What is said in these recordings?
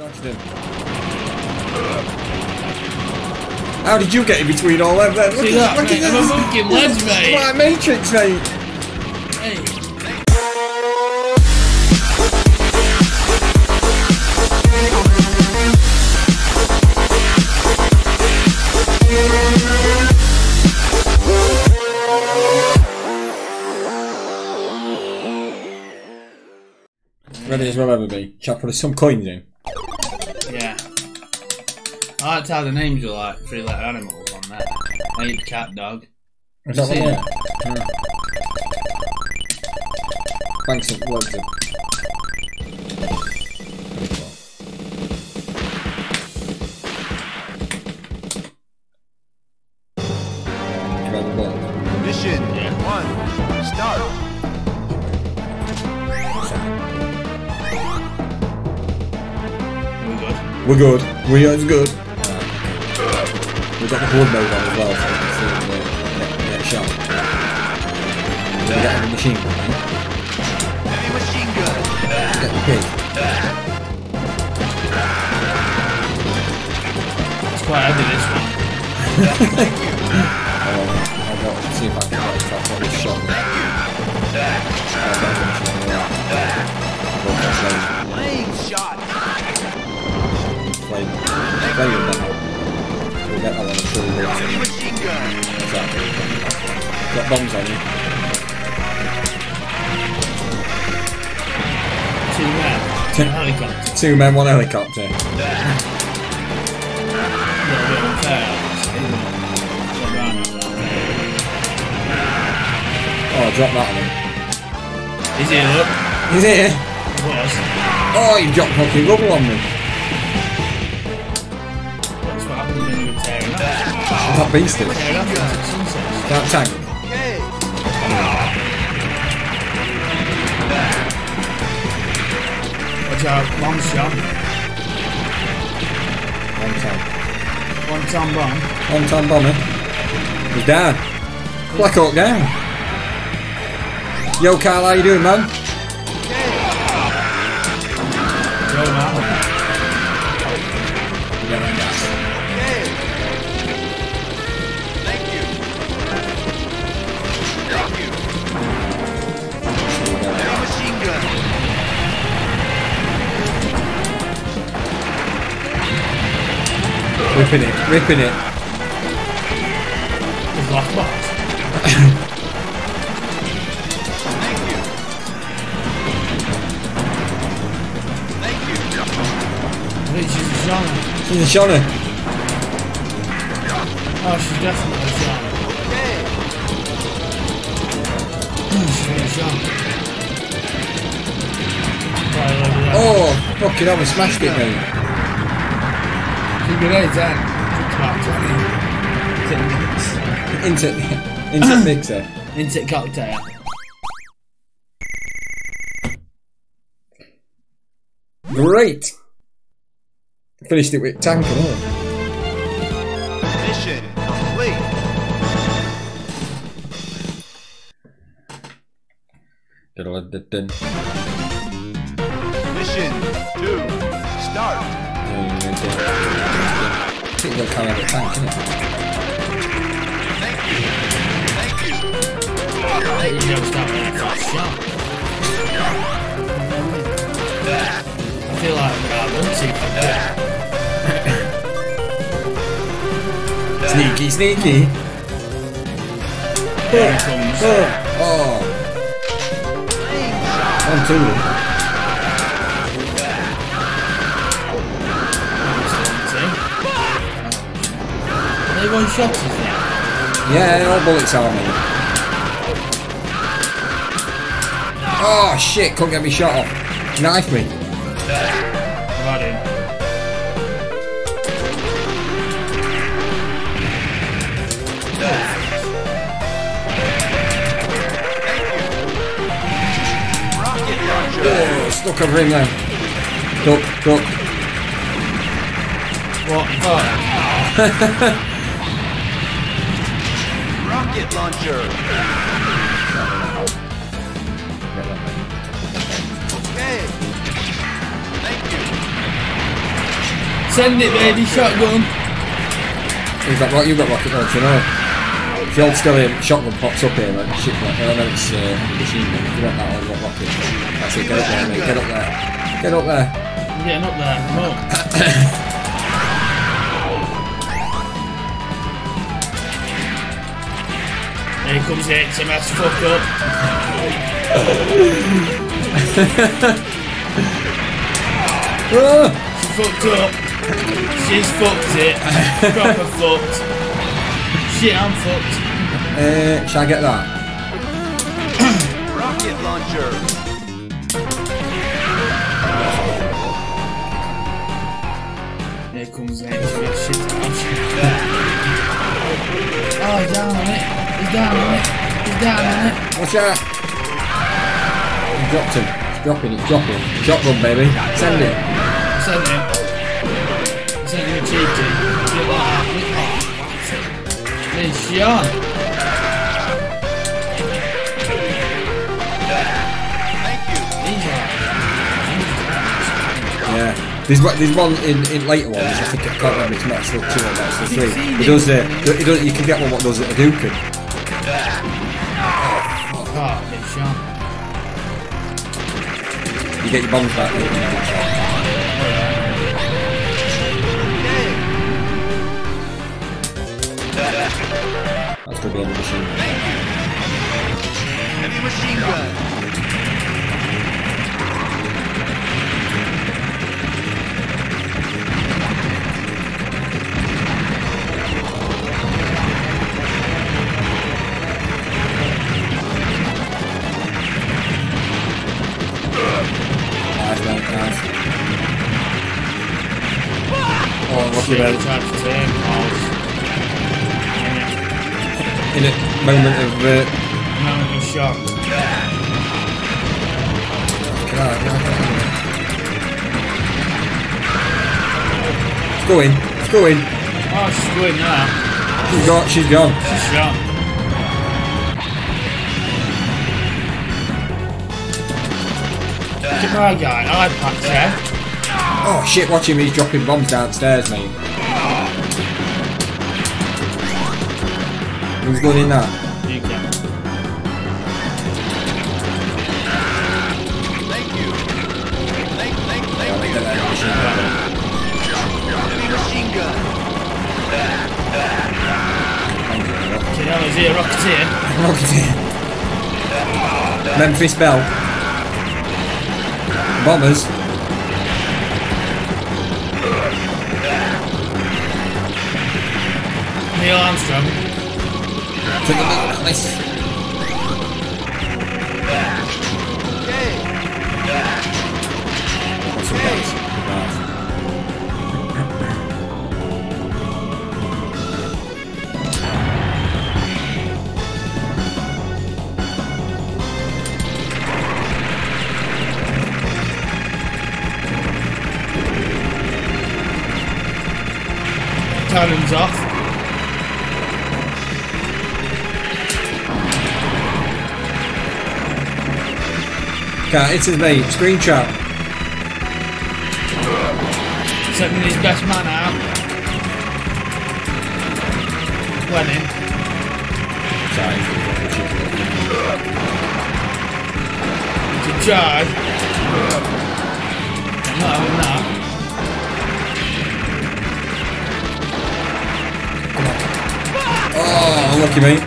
Dodged him. How did you get in between all them? Look See at- that, look at mate? I'm a this. fucking ledge, mate. Like Matrix, mate. Ready as we'll ever be. I put some coins in? Yeah. I like to have the names of like three letter animals on there. Ape, cat, dog. Is that See one it? Yeah. Thanks, of loads the ball. Mission one. Start. Good? We're good. We are good. We've got the blood mode on as well, so we can see the get, get shot. Got the machine gun, eh? Heavy machine gun. Get the pig. It's quite heavy this one. Oh, I'll go and see if I can get it off what this shot. I'll go for the machine gun, yeah. I'll go for the slave. Lane shot. Play, play with that. We'll get that one until we reach Heavy it. machine. Exactly. Got bombs on you. Two men. Two- A helicopter. Two men, one helicopter. A little bit unfair, obviously, isn't it? Got round and round. Oh, drop that on him. He's here, look. He's here. He was. Oh, you dropped fucking rubble on me. That beast is. Tearing up into sunsets. That tank. Watch out, long shot. One time. One ton bomb. One time bomber. He's down. Black Hawk down. Yo, Carl, how you doing, man? Ripping it, ripping it. There's lockbox. Thank you. Thank you. I think she's a Shauna. She's a Shona. Oh, she's definitely a Shauna. Okay. She's really a Shauna. Right over there. Oh, fucking hell, we smashed it, mate. Two grenades then. Took 20 10 minutes. Into, into mixer. Instant cocktail. Great. Finished it with tank and all. Mission complete. Diddle-a-did-din. Mission two. Start. I think they'll carry out a tank, innit? Thank you. Thank you. I think you never start with that first shot. I feel like I've for that. Sneaky, sneaky. Here he comes. Oh. One, two. Are they one shots, is that? Yeah, all bullets are me. Oh shit, couldn't get me shot off. Knife me. Right in. Rocket launcher. Oh, stuck over him then. Duck, duck. What? Oh, Rocket launcher. Okay. Thank you. Send it, baby. Shotgun. You've got, ro- you've got rocket launcher now. If you hold still here, shotgun pops up here, like shit, like, and then it's uh, machine gun. If you want that, I've got rocket. That's it, get up there, mate, get up there. Get up there. I'm getting up there. Come on. Here comes HMS fuck up. She fucked up. She's fucked it. Proper fucked. Shit, I'm fucked. Uh, shall I get that? Rocket launcher. Here comes HMS shit. Oh, he's down it. He's down on it. He's down on it. Watch out! He dropped him. He's dropping, he's dropping. Shotgun, baby. Send it. Send him. Send him to cheeky. Get that. Oh. Hey, Sean. You. He's alright. Yeah. There's one, there's one in, in later ones, I think I can't remember, it's Metal 2 or Metal 3. It does, uh, it does, you can get one what does it a Hadouken. Hey, Sean. You get your bombs back. don't you? That's gonna be on the machine. Heavy machine gun. Lucky Shit, man. he tried to take balls. In a moment of, uh, Moment of shock. come on, come on, come on. Let's go in, let's go in. Oh, she's going now. She's gone, she's gone. She's at my guy, eye patch, eh? Oh shit, watch him, he's dropping bombs downstairs, mate. Who's going in that? Thank you can. Thank you. Thank, Neil Armstrong. To the middle, nice. Cat, it's his mate. Screenshot. Sending his best man out. Winning. Sorry. To try. I'm not having that. Oh, unlucky mate.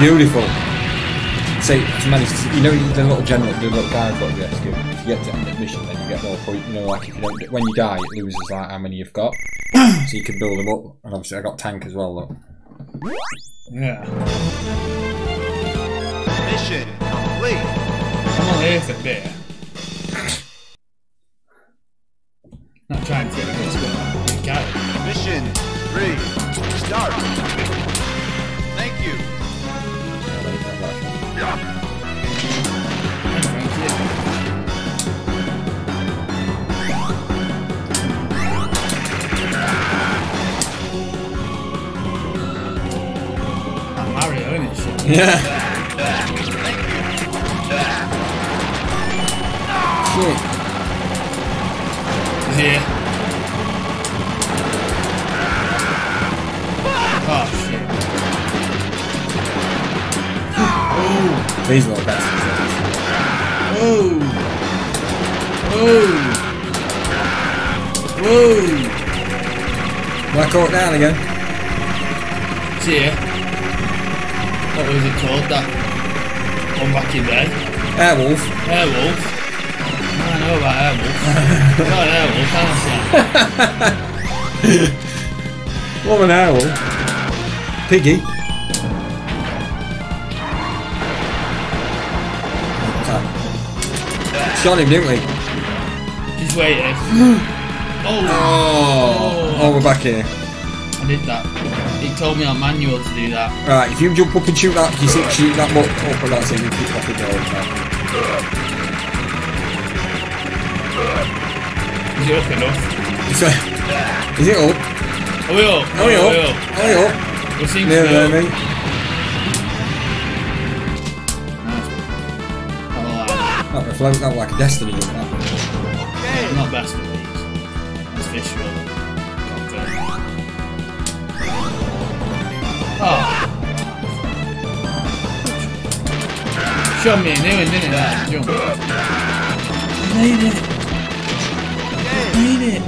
Beautiful. See, it's managed to, you know the little general, the little guide book you get to do. If you get to end the mission, then you get more points. You know, like if you don't, when you die, it loses like how many you've got. so you can build them up. And obviously, I got tank as well. Look. Yeah. Mission complete. I'm not here for beer. Not trying to get a good. Got it. Mission three. Start. Thank you. Yeah. Shit. Here. Oh shit. Oh. These little bastards. Whoa! Whoa! Whoa! Am I caught down again? See ya. What was it called? That one back in there? Airwolf. Airwolf. I know about Airwolf. Not an Airwolf, honestly. What an owl. Piggy. Shot him, didn't we? Just waiting. oh, Oh, oh, we're back here. I did that. He told me on manual to do that. Right, if you jump up and shoot that, you see, shoot that much up and that's it, you keep off the door. Is it up enough? So, is it up? Are we up? Hurry Are we up! Hurry up! We seem Near to be there, up. mate. Nice. Not like- That reflects that like a destiny. doesn't that? Okay. Not best of these. That's visceral. Oh. Shot me a new one, didn't it? That jump. Made it. Made it.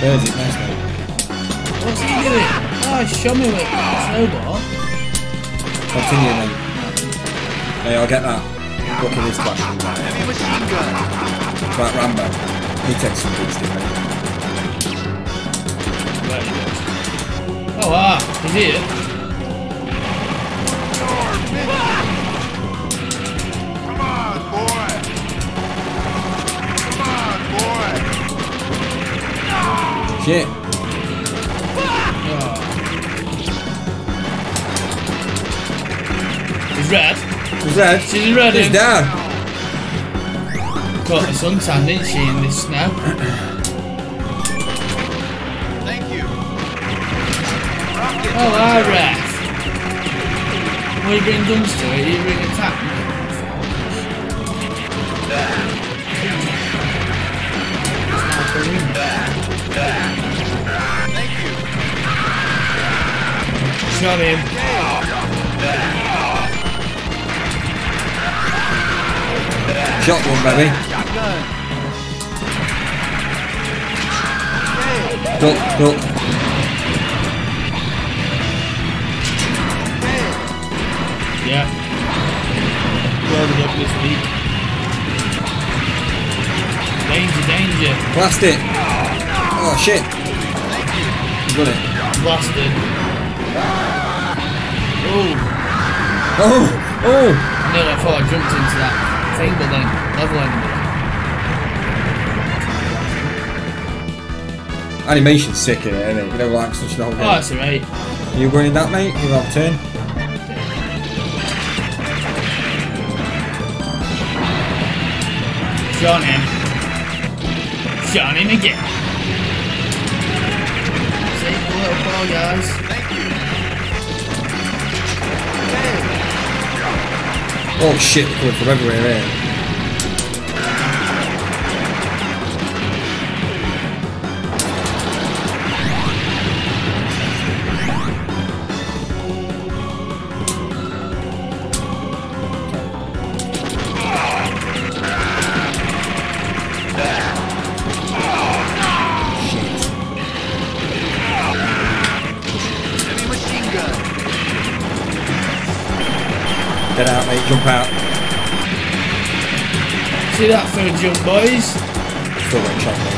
There's it, nice mate. What's he doing? Oh, he shot me with a snowball. Continue, mate. Hey, I'll get that. Look at this class. Heavy machine gun. Right, Rambo. He takes some big stick, mate. Oh, ah, he's here. Come on, boy. Come on, boy. Shit. Oh. He's red. He's red. She's red. He's down. Caught the suntan, didn't she, in this snow? Oh, I rest. ref. When you bring guns to you bring attack. Thank you. Shot him. Shot one, baby. Duck, duck. Yeah. Loaded up this week. Danger, danger. Blast it. Oh, shit. You got it. Blasted. Oh, Oh, oh. nearly I thought I jumped into that thing, but then level ended. Animation's sick in it, isn't it? You know, like such an old Oh, that's alright. You going in that, mate? You're a turn. Shot him. Shot him again. Save the little ball, guys. Thank you. Okay. Oh, shit. They're coming from everywhere here. Jump out. See that third jump, boys? Still got shot on the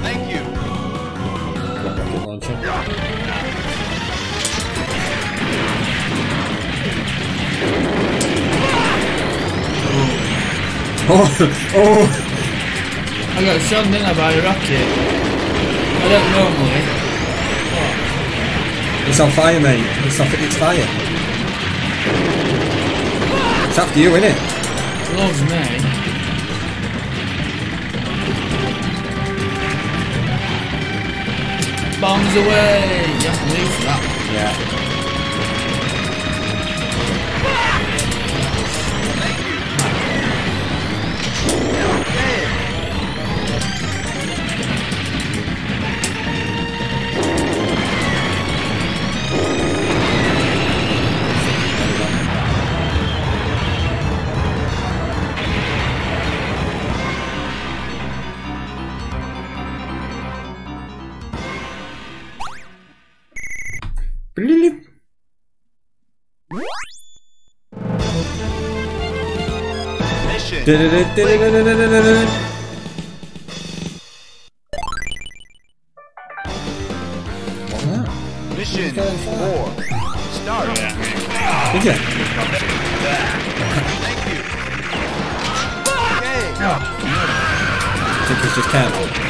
Thank you. rocket launcher. Oh, oh. I got shot, didn't I, by a rocket? I don't normally. It's on fire, mate. It's, off, it's fire. It's after you, innit? It loves me. Bombs away! You have to move for that. Yeah. live. Mission four. Start. Thank you. Okay. I think he's just canceled.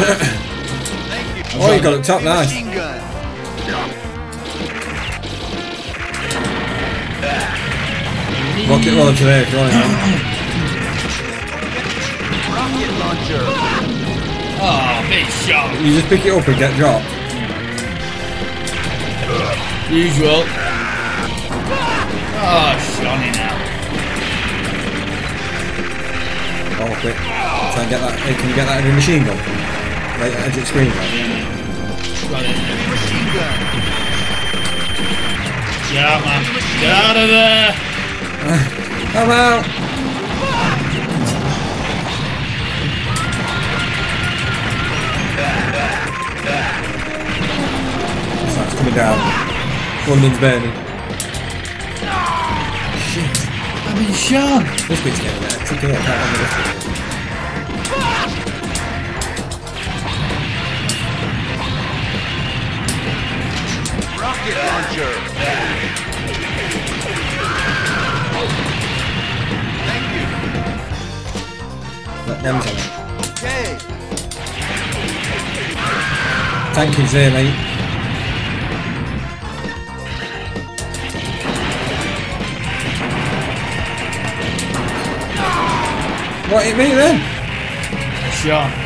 Thank you. Oh, you got it top, nice. Rocket launcher there, man. Rocket launcher. Oh, big shot. You just pick it up and get dropped. Usual. Ah, oh, Shawnee now. Oh, quick. Try and get that. Hey, can you get that in a machine gun? right? As it's green. Yeah, man. Get out of there! I'm out! Coming down. One burning. Shit. I've been shot! This bit's getting there. It's okay, I can't handle this. Rocket launcher. Thank you. Let them tell it. Okay. Tank is there, mate. What hit me then? Shot.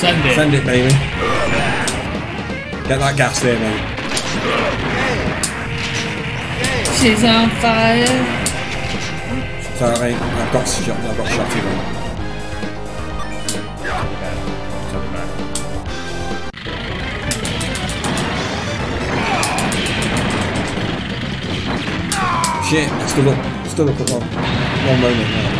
Send it. Send it, baby. Get that gas there, mate. Okay. Okay. She's on fire. Sorry. I've got shot. I've got shot you on. Shit, I stood up. Stood up at one, one moment now.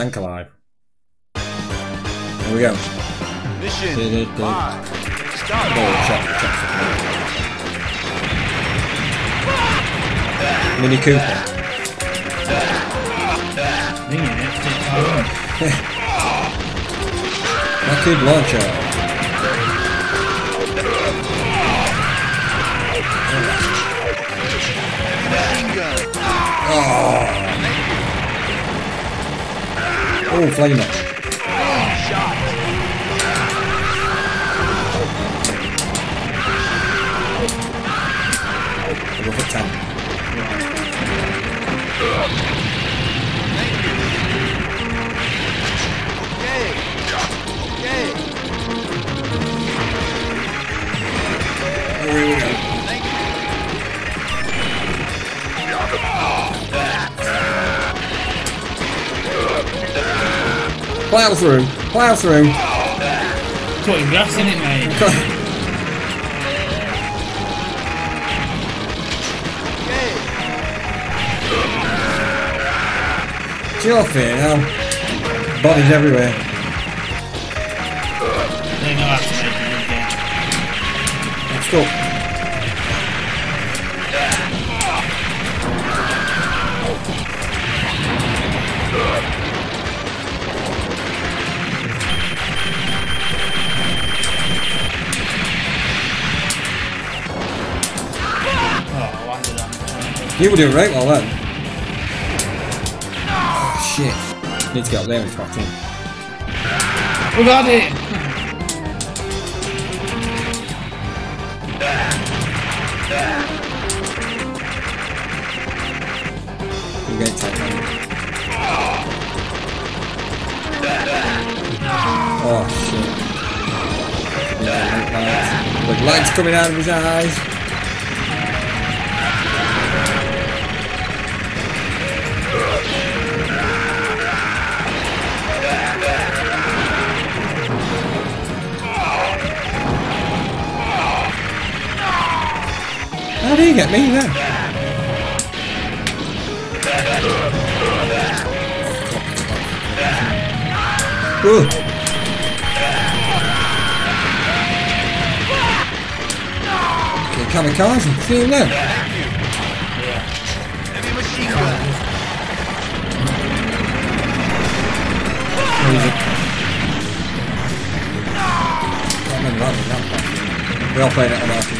tank alive. Here we go. Mission Mini Cooper. that could launch out. Oh. Oh, flamer. Shot. I'll go for 10. Okay. Okay. Oh, here we go. Plow through. Plow through. Putting gas in it, mate. Chuff it, now. Bodies everywhere. They know how to make it, Let's go. You were doing right well then. Shit. Need to get up there and twat him. We got it! You get tight. Oh shit. Yeah, lights. Lights coming out of his eyes. Did he get me then? Ugh. Okay, kamikaze, there. We all played it on our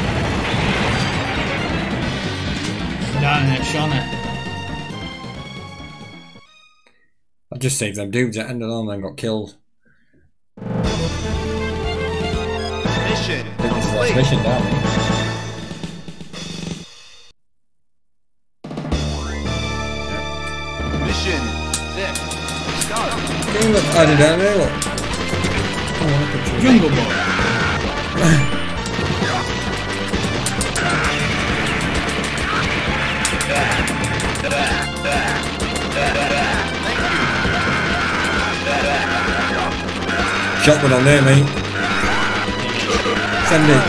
Down there, Shauna. I just saved them dudes at end of them and got killed. Mission I think this is the complete. mission down. eh? Mission six. Start. Hey, look, I did that there, look. Oh, look. Jungle Boy. Shot on there, mate. Send it.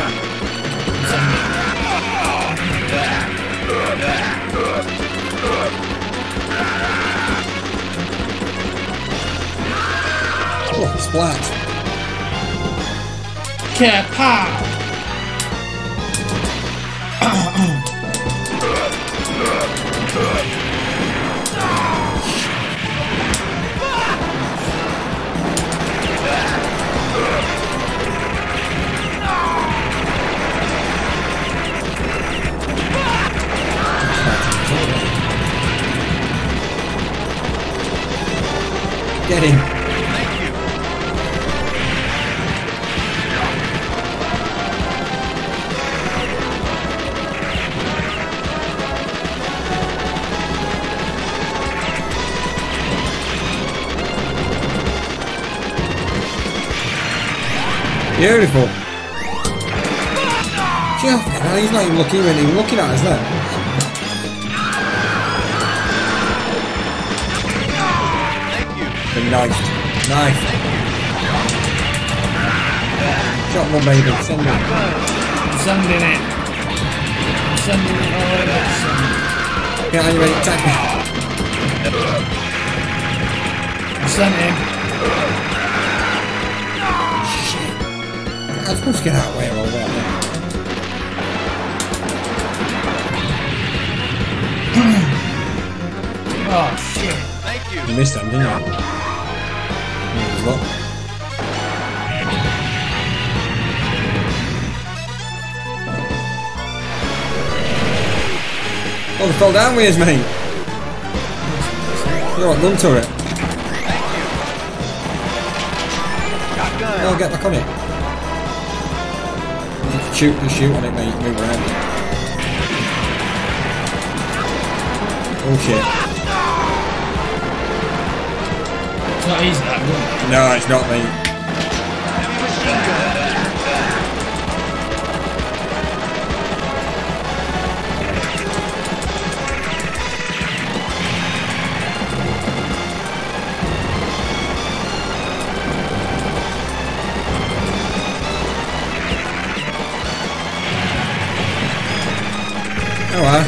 Oh, splat. Get him. Thank you. Beautiful. Jeff, he's not even looking, even looking at us then. Nice. Nice. Shot one, baby. Send it. Sending it. Sending it all over. Send Get on your ready, attack me. I sent him. I'm supposed to get out of way or what? Oh shit. Thank you. You missed them, didn't you? Oh, they fell down with us, mate. You're gun turret. No, get back on it. Shoot, you shoot on it, mate. Move around. Oh shit. It's not easy? No, it's not me. Oh.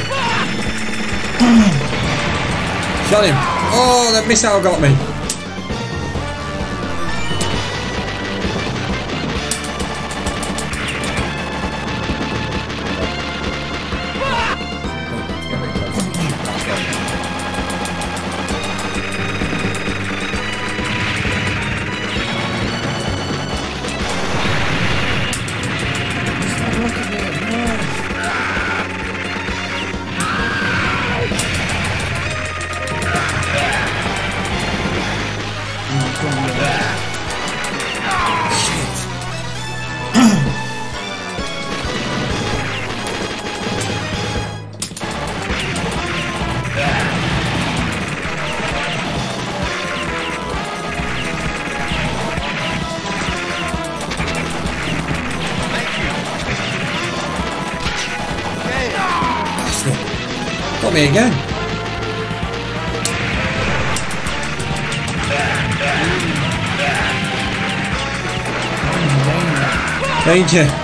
Shot him. Oh, that missile got me. Me again. Danger.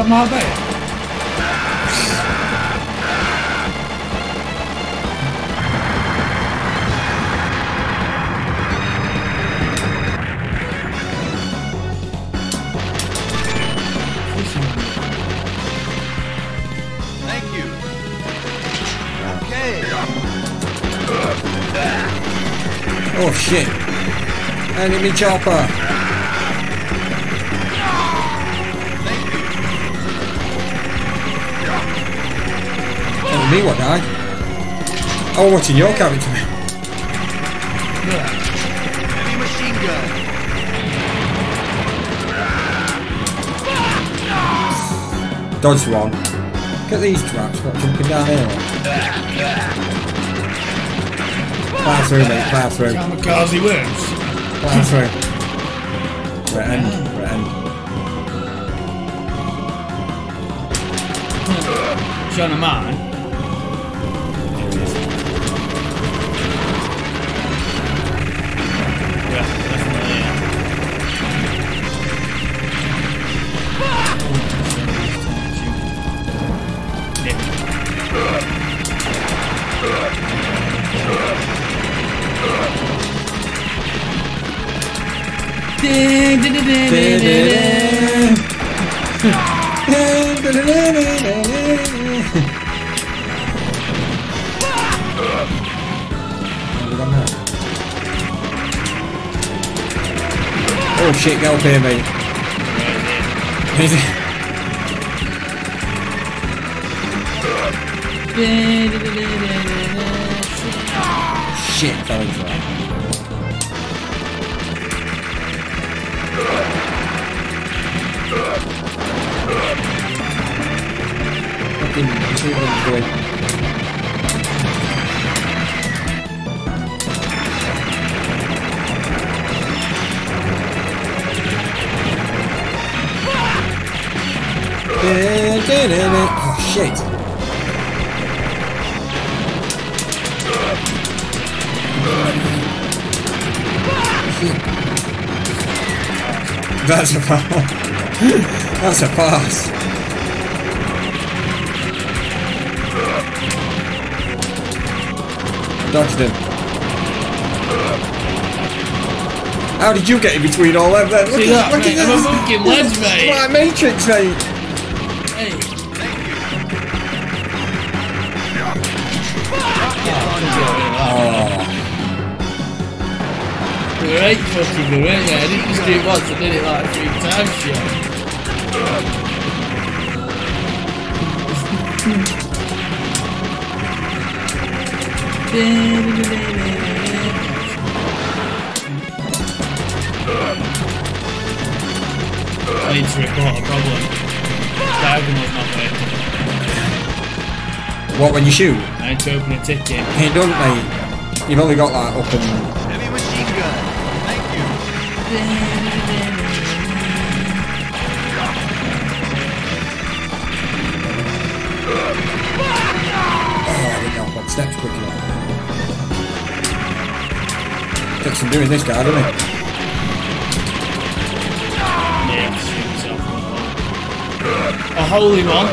That my bait. Thank you. Okay. Oh shit. Enemy chopper. Me what died? Oh, what's in your character? Yeah. Heavy machine gun. Dodge one. Look at these traps, what jumping down here. Plow through, mate, plow through. Kamikaze works. Plow through. Right end, right end. Showing a man. Oh shit, get up here, mate. shit, fell into that. See what Oh shit. That's a pass. That's a pass. Dodged him. How did you get in between all them then? Look See at, that, look mate? at I'm a this. fucking ledge, mate. Like Matrix, mate. Hey. Oh, Really fucking weren't you? I didn't just do it once, I did it like three times, shit. I need to report a problem. Diagonal's not working. What when you shoot? I need to open a ticket. It doesn't, mate. You've only got that up and Heavy machine gun. Thank you. oh, I didn't know what steps quick enough. Takes some doing this guy, doesn't it? Yeah, shoot himself. A holy one.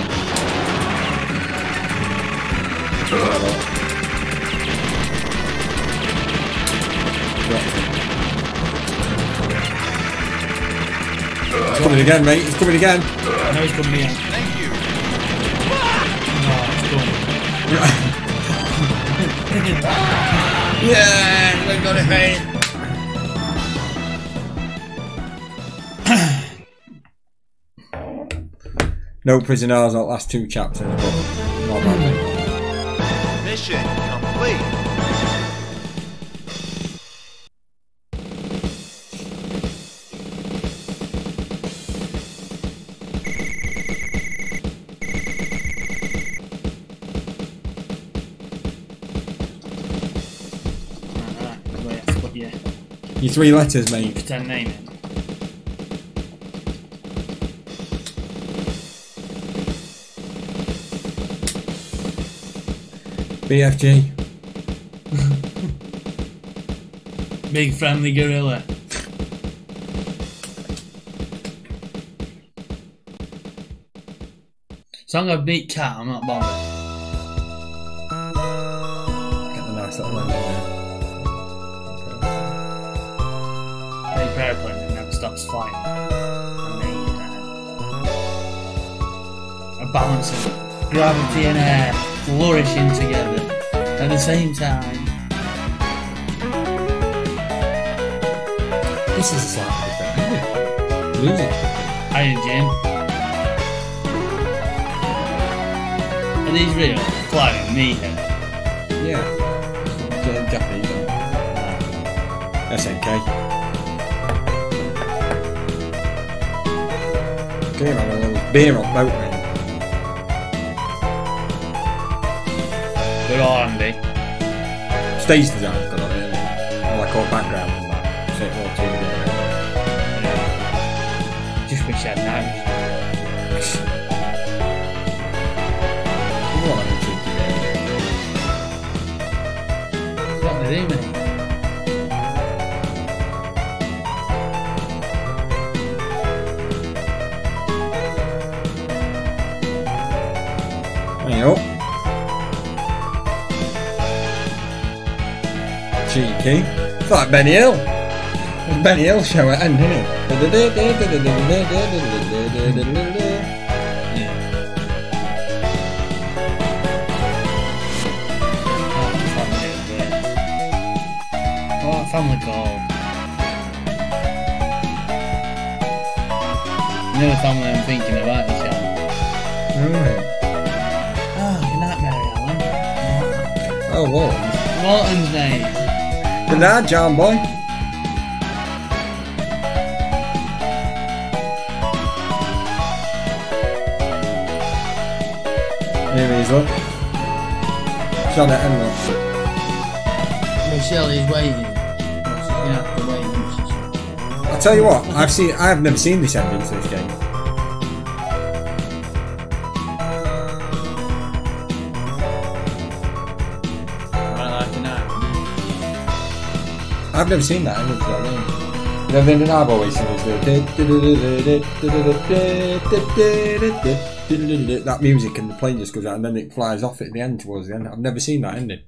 It's coming again, mate. It's coming again. I know he's coming again. Thank you. Oh, it's done. Yeah, we got it, mate. no prisoners, that last two chapters, but not bad. Mission complete. Three letters, mate. pretend name it. BFG. Big friendly gorilla. Song of Beat Cat, I'm not bothered. Never stops flying. And they uh, are balancing gravity and air, flourishing together at the same time. This is slightly different? Music. Hiya, Jim. Are these real? Flying me. Yeah. Japanese. SNK. Okay, man, a little beer on boat, mate. They're all. Stage design's good on it, isn't it? I like all background It's like Benny Hill. It's Benny Hill show at end, isn't it? Oh, family great. What family? You know the family I'm thinking about, you shall. Right. Oh, good night, Mary Ellen. Oh, what? Walton's mate. Good night, John boy. Is, look. Shot at end, look. Michelle is waiting. She's gonna have to wait. I'll tell you what, I've seen I have never seen this ending to this game. I've never seen that game. The ending that I've always seen that music and the plane just goes out and then it flies off at the end towards the end. I've never seen that ending.